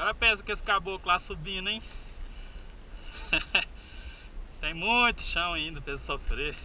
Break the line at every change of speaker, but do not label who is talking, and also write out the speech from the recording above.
Agora pensa que esse caboclo lá subindo, hein? Tem muito chão ainda pra ele sofrer.